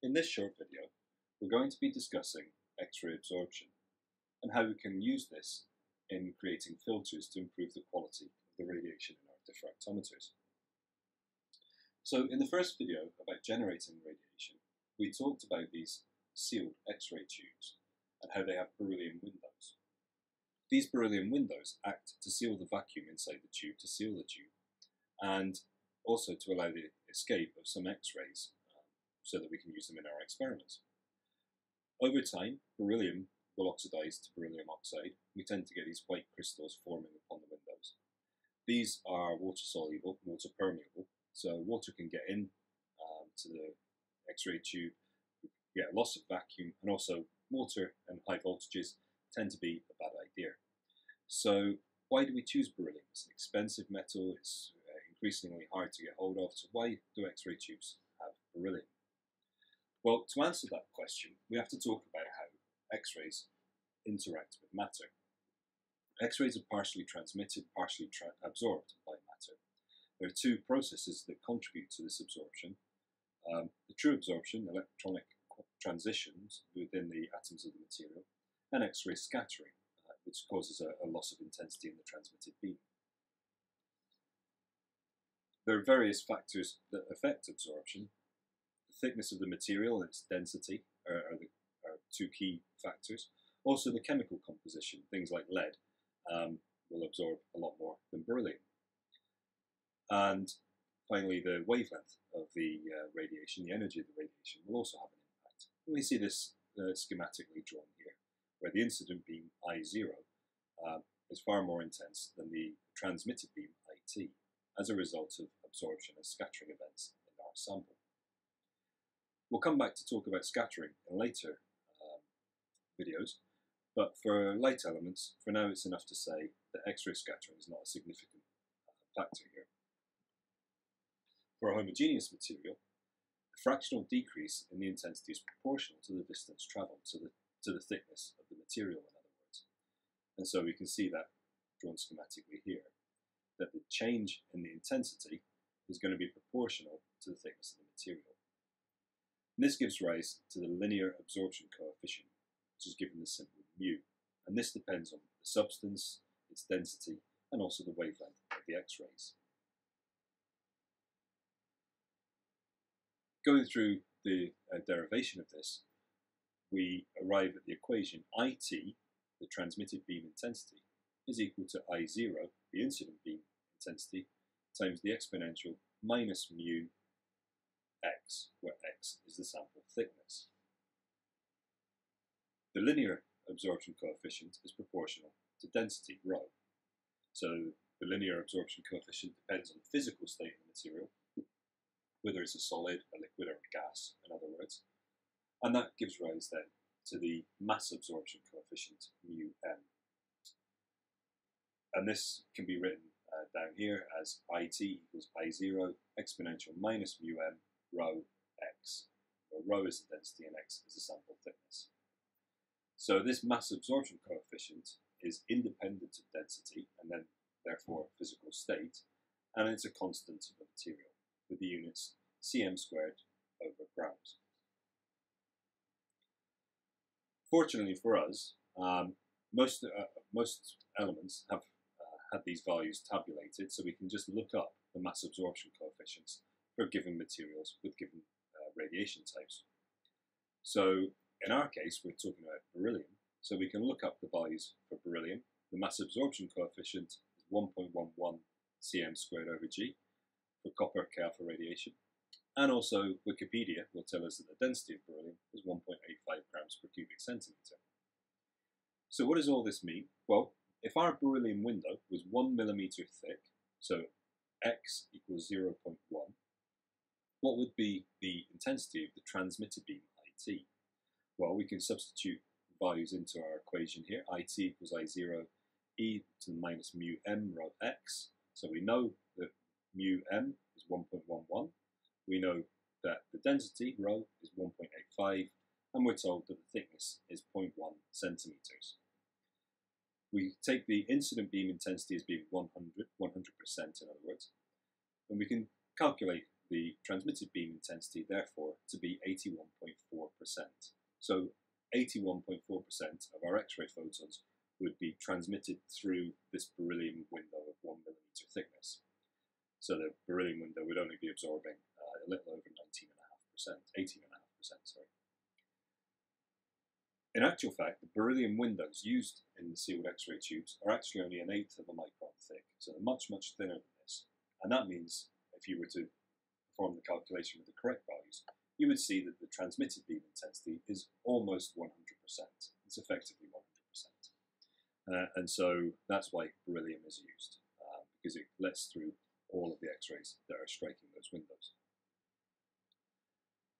In this short video, we're going to be discussing X-ray absorption and how we can use this in creating filters to improve the quality of the radiation in our diffractometers. So in the first video about generating radiation, we talked about these sealed X-ray tubes and how they have beryllium windows. These beryllium windows act to seal the vacuum inside the tube to seal the tube and also to allow the escape of some X-rays so that we can use them in our experiments. Over time, beryllium will oxidize to beryllium oxide. We tend to get these white crystals forming upon the windows. These are water soluble, water permeable, so water can get in um, to the X-ray tube, we get a loss of vacuum, and also water and high voltages tend to be a bad idea. So why do we choose beryllium? It's an expensive metal, it's uh, increasingly hard to get hold of, so why do X-ray tubes have beryllium? Well, to answer that question, we have to talk about how X-rays interact with matter. X-rays are partially transmitted, partially tra absorbed by matter. There are two processes that contribute to this absorption. Um, the true absorption, electronic transitions within the atoms of the material, and X-ray scattering, uh, which causes a, a loss of intensity in the transmitted beam. There are various factors that affect absorption, thickness of the material and its density are, are, the, are two key factors. Also, the chemical composition, things like lead, um, will absorb a lot more than beryllium. And finally, the wavelength of the uh, radiation, the energy of the radiation, will also have an impact. And we see this uh, schematically drawn here, where the incident beam I0 uh, is far more intense than the transmitted beam IT as a result of absorption and scattering events in our sample. We'll come back to talk about scattering in later um, videos, but for light elements, for now it's enough to say that X-ray scattering is not a significant uh, factor here. For a homogeneous material, the fractional decrease in the intensity is proportional to the distance travelled, to the, to the thickness of the material, in other words. And so we can see that drawn schematically here, that the change in the intensity is going to be proportional to the thickness of the material. And this gives rise to the linear absorption coefficient, which is given the symbol mu. And this depends on the substance, its density, and also the wavelength of the X-rays. Going through the uh, derivation of this, we arrive at the equation IT, the transmitted beam intensity, is equal to I0, the incident beam intensity, times the exponential minus mu x, where x is the sample thickness. The linear absorption coefficient is proportional to density, rho. So the linear absorption coefficient depends on the physical state of the material, whether it's a solid, a liquid, or a gas, in other words. And that gives rise then to the mass absorption coefficient, mu m. And this can be written uh, down here as IT equals I0 exponential minus mu m rho x, where rho is the density and x is the sample thickness. So this mass absorption coefficient is independent of density and then therefore physical state, and it's a constant of the material with the units cm squared over grams. Fortunately for us, um, most, uh, most elements have uh, had these values tabulated, so we can just look up the mass absorption coefficients for given materials with given uh, radiation types. So in our case, we're talking about beryllium, so we can look up the values for beryllium. The mass absorption coefficient is 1.11 cm squared over g for copper K alpha radiation. And also Wikipedia will tell us that the density of beryllium is 1.85 grams per cubic centimetre. So what does all this mean? Well, if our beryllium window was 1 millimetre thick, so x equals 0.1, what would be the intensity of the transmitted beam IT? Well, we can substitute values into our equation here. IT equals I0 e to the minus mu m rho x. So we know that mu m is 1.11. We know that the density, rho, is 1.85, and we're told that the thickness is 0.1 centimeters. We take the incident beam intensity as being 100, 100% in other words, and we can calculate the transmitted beam intensity, therefore, to be 81.4%. So 81.4% of our X-ray photons would be transmitted through this beryllium window of one millimeter thickness. So the beryllium window would only be absorbing uh, a little over 19.5%, 18.5%, sorry. In actual fact, the beryllium windows used in the sealed X-ray tubes are actually only an eighth of a micron thick, so they're much, much thinner than this. And that means, if you were to perform the calculation with the correct values, you would see that the transmitted beam intensity is almost 100%. It's effectively 100%. Uh, and so that's why beryllium is used, uh, because it lets through all of the X-rays that are striking those windows.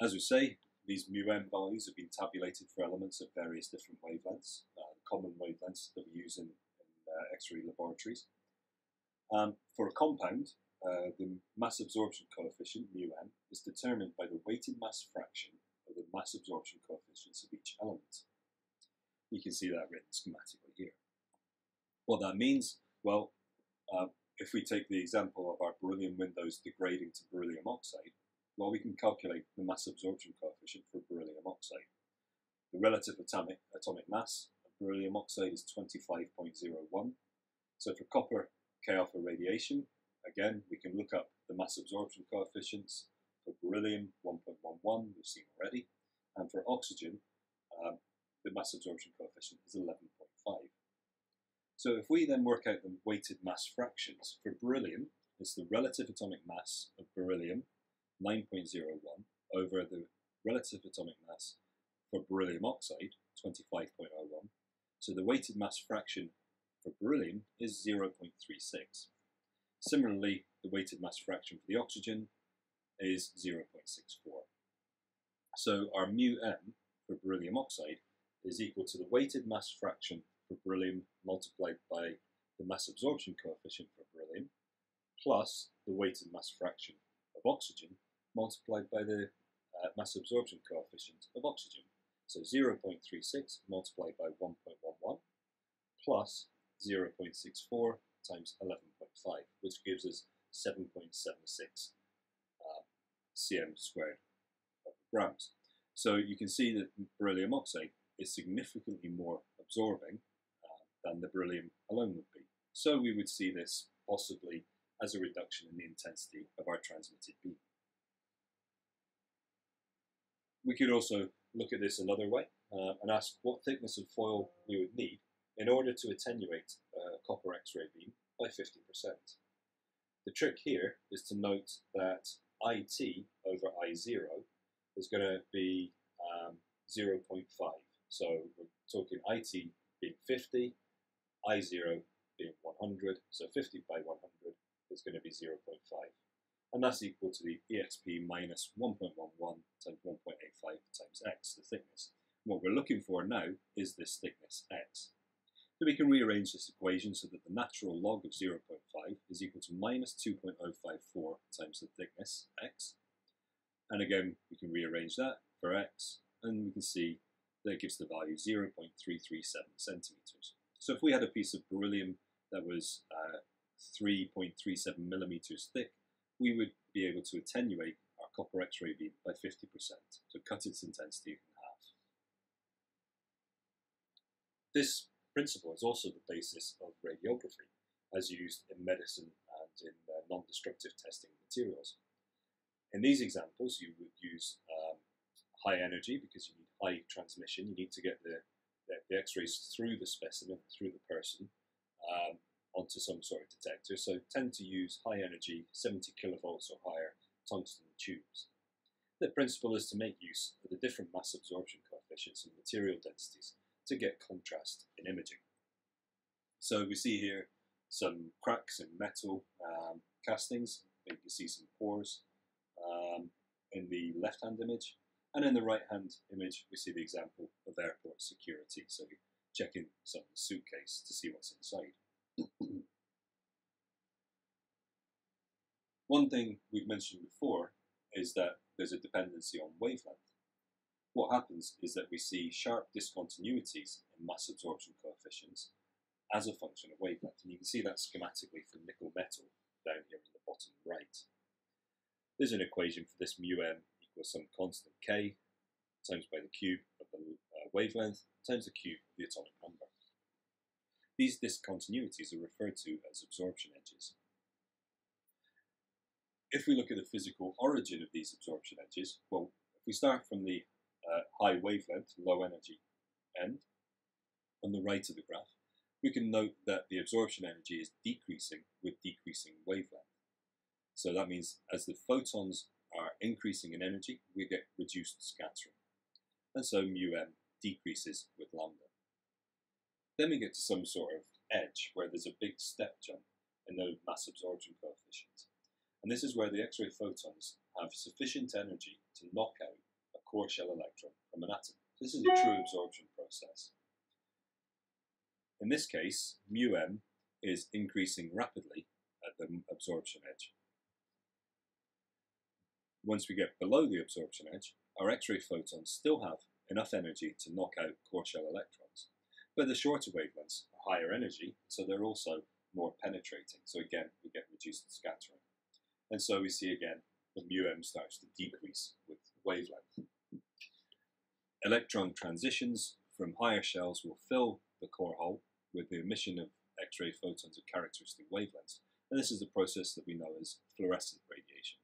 As we say, these mu-m values have been tabulated for elements at various different wavelengths, uh, common wavelengths that we use in, in uh, X-ray laboratories. Um, for a compound, uh, the mass absorption coefficient, mu-m, is determined by the weighted mass fraction of the mass absorption coefficients of each element. You can see that written schematically here. What that means, well, uh, if we take the example of our beryllium windows degrading to beryllium oxide, well, we can calculate the mass absorption coefficient for beryllium oxide. The relative atomic, atomic mass of beryllium oxide is 25.01. So for copper K alpha radiation, Again, we can look up the mass absorption coefficients for beryllium 1.11, we've seen already, and for oxygen, um, the mass absorption coefficient is 11.5. So if we then work out the weighted mass fractions for beryllium, it's the relative atomic mass of beryllium 9.01 over the relative atomic mass for beryllium oxide 25.01. So the weighted mass fraction for beryllium is 0.36. Similarly, the weighted mass fraction for the oxygen is 0.64. So our mu m for beryllium oxide is equal to the weighted mass fraction for beryllium multiplied by the mass absorption coefficient for beryllium plus the weighted mass fraction of oxygen multiplied by the uh, mass absorption coefficient of oxygen. So 0.36 multiplied by 1.11 plus 0.64 times 11.5, which gives us 7.76 uh, cm squared of grams. So you can see that beryllium oxide is significantly more absorbing uh, than the beryllium alone would be. So we would see this possibly as a reduction in the intensity of our transmitted beam. We could also look at this another way uh, and ask what thickness of foil we would need in order to attenuate a copper X-ray beam by 50%. The trick here is to note that IT over I0 is going to be um, 0.5. So we're talking IT being 50, I0 being 100, so 50 by 100 is going to be 0.5. And that's equal to the EXP minus 1.11 times 1.85 times x, the thickness. What we're looking for now is this thickness x. So we can rearrange this equation so that the natural log of 0.5 is equal to minus 2.054 times the thickness, x. And again, we can rearrange that for x, and we can see that gives the value 0.337 centimeters. So if we had a piece of beryllium that was uh, 3.37 millimeters thick, we would be able to attenuate our copper X-ray beam by 50%, so cut its intensity in half. This principle is also the basis of radiography, as used in medicine and in uh, non-destructive testing materials. In these examples, you would use um, high energy because you need high transmission. You need to get the, the, the X-rays through the specimen, through the person, um, onto some sort of detector. So tend to use high energy, 70 kilovolts or higher tungsten tubes. The principle is to make use of the different mass absorption coefficients and material densities to get contrast in imaging. So we see here some cracks in metal um, castings. You can see some pores um, in the left-hand image. And in the right-hand image, we see the example of airport security. So checking someone's suitcase to see what's inside. One thing we've mentioned before is that there's a dependency on wavelength. What happens is that we see sharp discontinuities in mass absorption coefficients as a function of wavelength. And you can see that schematically for nickel metal down here in the bottom right. There's an equation for this mu m equals some constant k, times by the cube of the uh, wavelength times the cube of the atomic number. These discontinuities are referred to as absorption edges. If we look at the physical origin of these absorption edges, well, if we start from the uh, high wavelength, low energy end, on the right of the graph, we can note that the absorption energy is decreasing with decreasing wavelength. So that means as the photons are increasing in energy, we get reduced scattering. And so mu m decreases with lambda. Then we get to some sort of edge where there's a big step jump in the mass absorption coefficient. And this is where the X-ray photons have sufficient energy to knock out core shell electron from an atom. This is a true absorption process. In this case, mu m is increasing rapidly at the absorption edge. Once we get below the absorption edge, our X-ray photons still have enough energy to knock out core shell electrons. But the shorter wavelengths are higher energy, so they're also more penetrating. So again, we get reduced scattering. And so we see again the mu m starts to decrease with wavelength. Electron transitions from higher shells will fill the core hole with the emission of X-ray photons of characteristic wavelengths. And this is the process that we know as fluorescent radiation.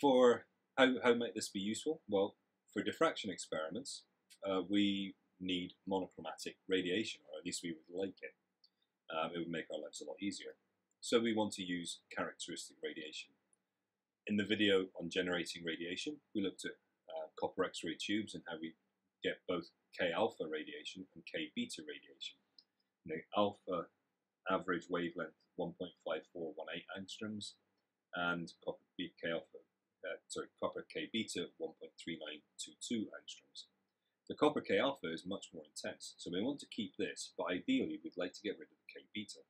For how, how might this be useful? Well, for diffraction experiments, uh, we need monochromatic radiation, or at least we would like it. Um, it would make our lives a lot easier. So we want to use characteristic radiation. In the video on generating radiation, we looked at copper X-ray tubes and how we get both K alpha radiation and K beta radiation. The alpha average wavelength 1.5418 angstroms and copper K alpha, uh, sorry, copper K beta 1.3922 angstroms. The copper K alpha is much more intense, so we want to keep this, but ideally we'd like to get rid of the K beta.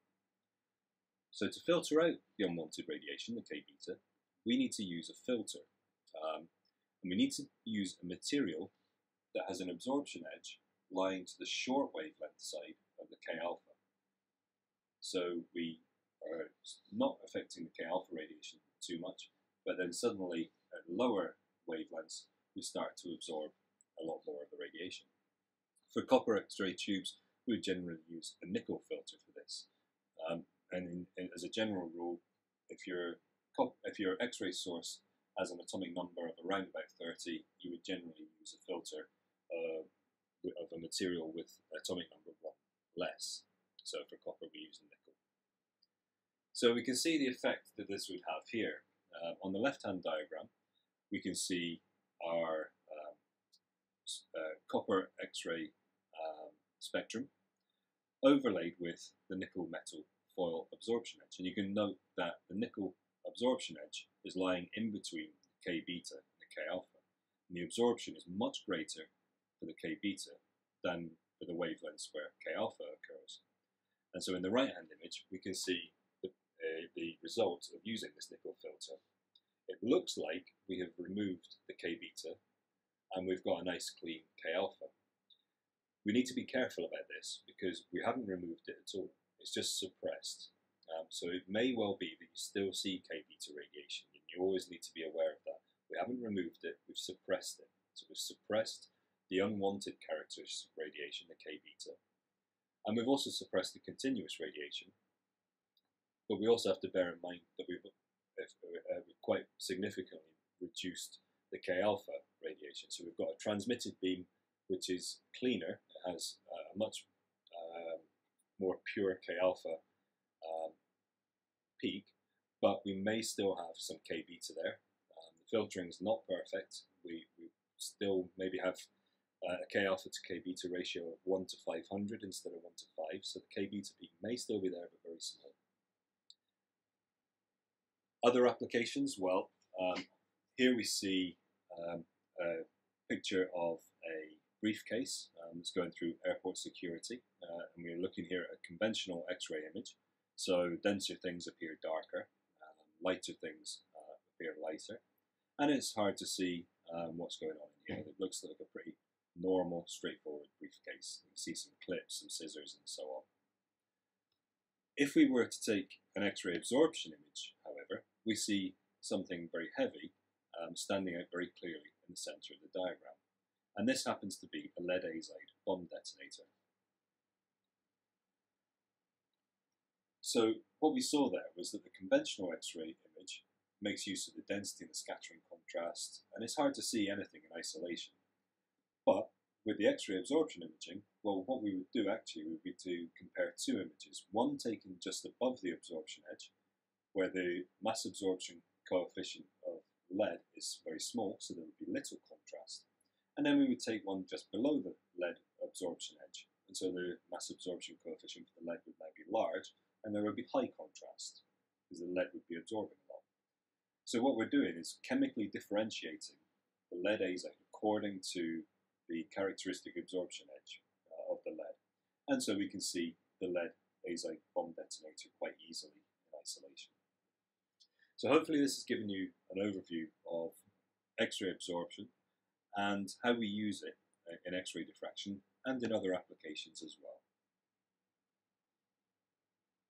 So to filter out the unwanted radiation, the K beta, we need to use a filter. Um, and we need to use a material that has an absorption edge lying to the short wavelength side of the K alpha. So we are not affecting the K alpha radiation too much, but then suddenly at lower wavelengths, we start to absorb a lot more of the radiation. For copper X-ray tubes, we generally use a nickel filter for this. Um, and in, in, as a general rule, if your if your X-ray source has an atomic number of around about 30, you would generally use a filter uh, of a material with atomic number of one less. So for copper, we use nickel. So we can see the effect that this would have here. Uh, on the left-hand diagram, we can see our um, uh, copper X-ray um, spectrum overlaid with the nickel metal foil absorption edge. And you can note that the nickel absorption edge is lying in between the K beta and the K alpha. And the absorption is much greater for the K beta than for the wavelengths where K alpha occurs. And so in the right hand image, we can see the, uh, the result of using this nickel filter. It looks like we have removed the K beta and we've got a nice clean K alpha. We need to be careful about this because we haven't removed it at all. It's just suppressed. So it may well be that you still see K beta radiation and you always need to be aware of that. We haven't removed it, we've suppressed it. So we've suppressed the unwanted characteristic radiation, the K beta. And we've also suppressed the continuous radiation. But we also have to bear in mind that we've, uh, quite significantly reduced the K alpha radiation. So we've got a transmitted beam which is cleaner, it has uh, a much um, more pure K alpha peak, but we may still have some K beta there. Um, the filtering is not perfect. We, we still maybe have uh, a K alpha to K beta ratio of 1 to 500 instead of 1 to 5, so the K beta peak may still be there, but very small. Other applications, well, um, here we see um, a picture of a briefcase um, that's going through airport security, uh, and we're looking here at a conventional X-ray image. So denser things appear darker, um, lighter things uh, appear lighter, and it's hard to see um, what's going on in here. It looks like a pretty normal, straightforward briefcase. You see some clips, some scissors, and so on. If we were to take an X-ray absorption image, however, we see something very heavy um, standing out very clearly in the centre of the diagram. And this happens to be a lead azide bomb detonator. So what we saw there was that the conventional X-ray image makes use of the density and the scattering contrast, and it's hard to see anything in isolation. But with the X-ray absorption imaging, well, what we would do actually would be to compare two images, one taken just above the absorption edge, where the mass absorption coefficient of lead is very small, so there would be little contrast. And then we would take one just below the lead absorption edge, and so the mass absorption coefficient for the lead would now be large, and there would be high contrast, because the lead would be absorbing a lot. So what we're doing is chemically differentiating the lead azide according to the characteristic absorption edge uh, of the lead. And so we can see the lead azide bomb detonator quite easily in isolation. So hopefully this has given you an overview of X-ray absorption and how we use it uh, in X-ray diffraction and in other applications as well.